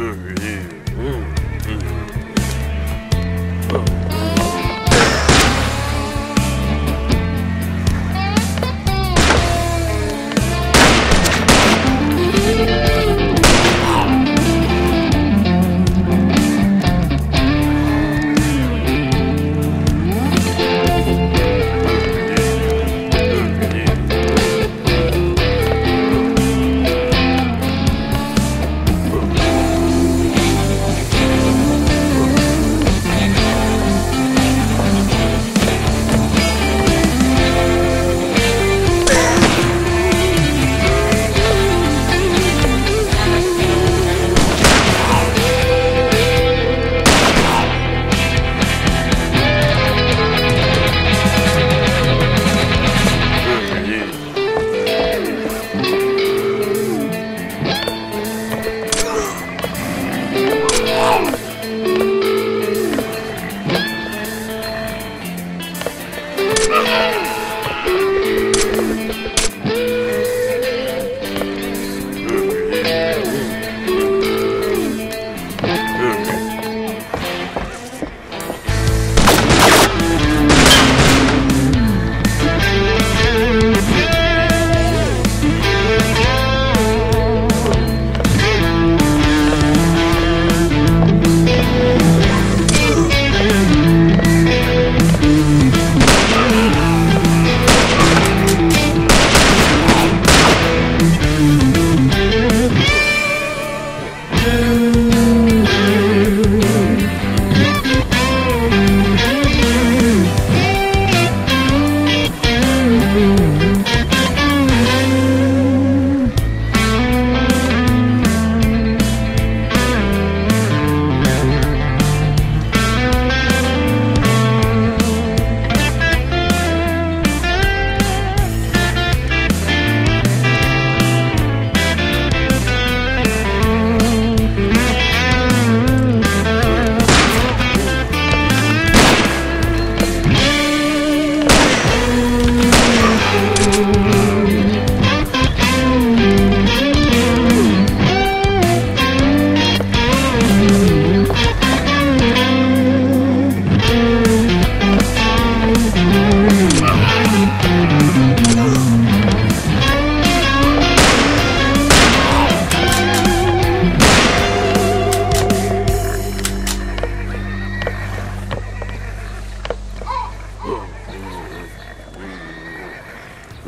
Mm-hmm.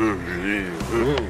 Hum, hum.